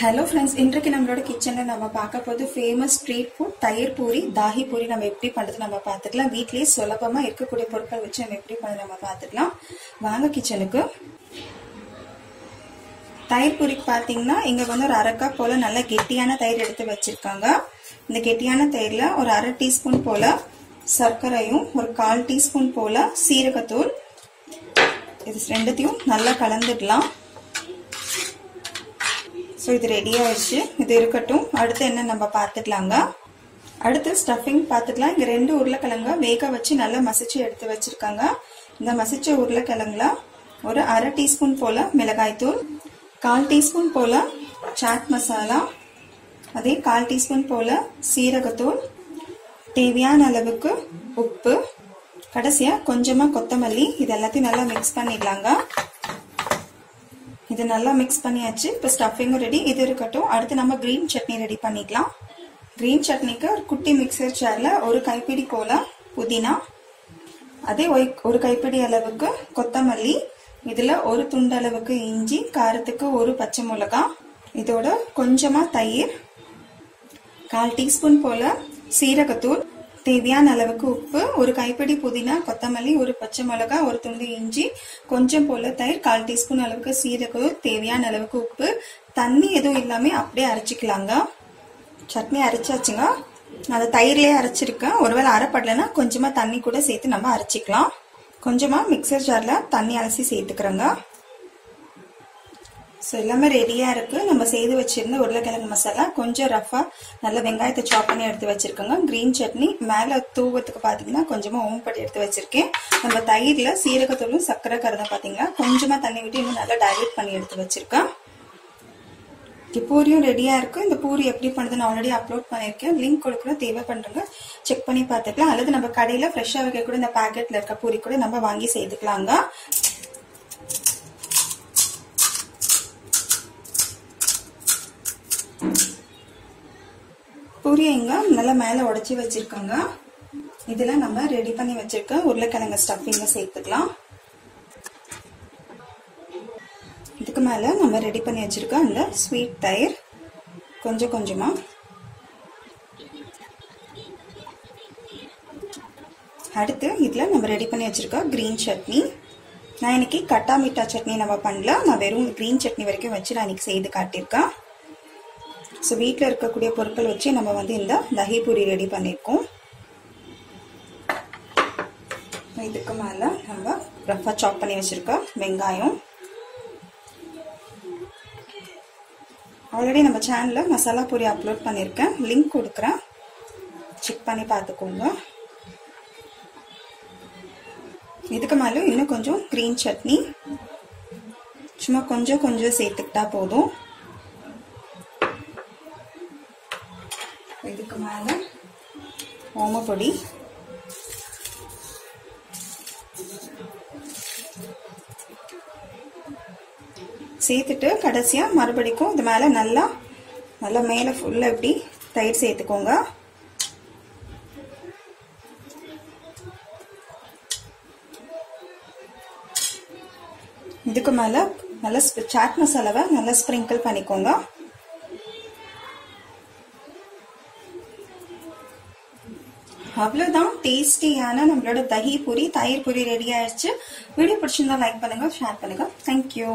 Hello friends இன்றைக்கு நம்மளோட கிச்சனில் நம்ம பார்க்க போது ஃபேமஸ் ஸ்ட்ரீட் ஃபுட் தயிர் பூரி தாஹி பூரி நம்ம எப்படி பண்ணுறது நம்ம பார்த்துக்கலாம். வீட்லேயே சுலபமாக இருக்கக்கூடிய பொருட்கள் வச்சு நம்ம எப்படி பண்ணுறது நம்ம பார்த்துக்கலாம். வாங்க கிச்சனுக்கு தயிர் பூரிக்கு பார்த்தீங்கன்னா இங்கே வந்து ஒரு அரைக்கா போல் நல்ல கெட்டியான தயிர் எடுத்து வச்சுருக்காங்க. இந்த கெட்டியான தயிரில் ஒரு அரை டீஸ்பூன் போல் சர்க்கரையும் ஒரு கால் டீஸ்பூன் போல் சீரகத்தூள். இது ரெண்டுத்தையும் நல்லா கலந்துடலாம். ஸோ இது ரெடி ஆயிடுச்சு. இது இருக்கட்டும். அடுத்து என்ன நம்ம பார்த்துக்கலாங்க? அடுத்து ஸ்டஃபிங் பார்த்துக்கலாம். இங்கே ரெண்டு உருளைக்கிழங்க வேக வச்சு நல்லா மசிச்சு எடுத்து வச்சிருக்காங்க. இந்த மசிச்ச உருளைக்கிழங்குல ஒரு அரை டீஸ்பூன் போல் மிளகாய்த்தூள் கால் டீஸ்பூன் போல் சாட் மசாலா அதே கால் டீஸ்பூன் போல் சீரகத்தூள் தேவையான அளவுக்கு உப்பு கடைசியாக கொஞ்சமாக கொத்தமல்லி இது எல்லாத்தையும் நல்லா மிக்ஸ் பண்ணிடலாங்க இது நல்லா மிக்ஸ் பண்ணியாச்சு. இப்போ ஸ்டஃபிங்கும் ரெடி இது இருக்கட்டும். அடுத்து நம்ம க்ரீன் சட்னி ரெடி பண்ணிக்கலாம். க்ரீன் சட்னிக்கு ஒரு குட்டி மிக்சர் சேரில் ஒரு கைப்பிடி போல புதினா அதே ஒரு கைப்பிடி அளவுக்கு கொத்தமல்லி இதில் ஒரு துண்டு அளவுக்கு இஞ்சி காரத்துக்கு ஒரு பச்சை மிளகாய் இதோட கொஞ்சமாக தயிர் கால் டீஸ்பூன் போல சீரகத்தூள் தேவையான அளவுக்கு உப்பு ஒரு கைப்பிடி புதினா கொத்தமல்லி ஒரு பச்சை மிளகா ஒரு துண்டு இஞ்சி கொஞ்சம் போல தயிர் கால் டீஸ்பூன் அளவுக்கு சீரகம் தேவையான அளவுக்கு உப்பு தண்ணி எதுவும் இல்லாமல் அப்படியே அரைச்சிக்கலாங்க. சட்னி அரைச்சாச்சுங்க. நான் அதை தயிர்லேயே அரைச்சிருக்கேன். ஒருவேளை அரைப்படலைன்னா கொஞ்சமாக தண்ணி கூட சேர்த்து நம்ம அரைச்சிக்கலாம். கொஞ்சமாக மிக்சர் ஜாரில் தண்ணி அலசி சேர்த்துக்கிறோங்க. ஸோ எல்லாமே ரெடியாக இருக்குது நம்ம செய்து வச்சிருந்த உருளைக்கிழங்கு மசாலா கொஞ்சம் ரஃபாக நல்ல வெங்காயத்தை சாப் பண்ணி எடுத்து வச்சுருக்கோங்க. க்ரீன் சட்னி மேலே தூவத்துக்கு பார்த்தீங்கன்னா கொஞ்சமாக ஓம்பட்டி எடுத்து வச்சுருக்கேன். நம்ம தயிரில் சீரகத்தூளும் சர்க்கரை கருதை பார்த்தீங்கன்னா கொஞ்சமாக தண்ணி விட்டு இன்னும் நல்லா டைலூட் பண்ணி எடுத்து வச்சுருக்கேன். பூரியும் ரெடியாக இருக்குது இந்த பூரி எப்படி பண்ணுறது நான் ஆல்ரெடி அப்லோட் பண்ணியிருக்கேன். லிங்க் கொடுக்குறோம் தேவை பண்ணுறவங்க செக் பண்ணி பார்த்துக்கலாம். அல்லது நம்ம கடையில் ஃப்ரெஷ்ஷாக வைக்கக்கூட இந்த பேக்கெட்டில் இருக்க பூரி கூட நம்ம வாங்கி செய்துக்கலாங்க. பூரியை நல்லா மேலே உடச்சி வச்சிருக்காங்க. இதில் நம்ம ரெடி பண்ணி வச்சிருக்க உருளைக்கிழங்கு ஸ்டஃபிங்கை சேர்த்துக்கலாம். இதுக்கு மேலே நம்ம ரெடி பண்ணி வச்சிருக்க அந்த ஸ்வீட் தயிர். கொஞ்சம் கொஞ்சமாக அடுத்து இதில் நம்ம ரெடி பண்ணி வச்சிருக்க க்ரீன் சட்னி. நான் இன்னைக்கு கட்டா மிட்டா சட்னி நம்ம பண்ணல. நான் வெறும் க்ரீன் சட்னி வரைக்கும் வச்சு நான் இன்னைக்கு செய்து காட்டியிருக்கேன். ஸோ வீட்டில் இருக்கக்கூடிய பொருட்கள் வச்சு நம்ம வந்து இந்த தஹி பூரி ரெடி பண்ணியிருக்கோம் இதுக்கு மேலே நம்ம ரஃபாக சாப் பண்ணி வச்சுருக்கோம் வெங்காயம். ஆல்ரெடி நம்ம சேனலில் மசாலா பூரி அப்லோட் பண்ணியிருக்கேன் லிங்க் கொடுக்குறேன். செக் பண்ணி பார்த்துக்கோங்க. இதுக்கு மேலே இன்னும் கொஞ்சம் க்ரீன் சட்னி. சும்மா கொஞ்சம் கொஞ்சம் சேர்த்துக்கிட்டா போதும் இதுக்கு மேலே ஓமப்பொடி சேர்த்துட்டு கடைசியாக மறுபடிக்கும் இது மேலே நல்லா நல்லா மேலே ஃபுல்லாக இப்படி தயிர் சேர்த்துக்கோங்க. இதுக்கு மேலே நல்லா சாட் மசாலாவை நல்லா ஸ்ப்ரிங்கிள் பண்ணிக்கோங்க. அவ்வளோதான் டேஸ்டியான நம்மளோட தஹி பூரி தயிர் பூரி ரெடி ஆயிடுச்சு வீடியோ பிடிச்சிருந்தா லைக் பண்ணுங்க ஷேர் பண்ணுங்க. Thank you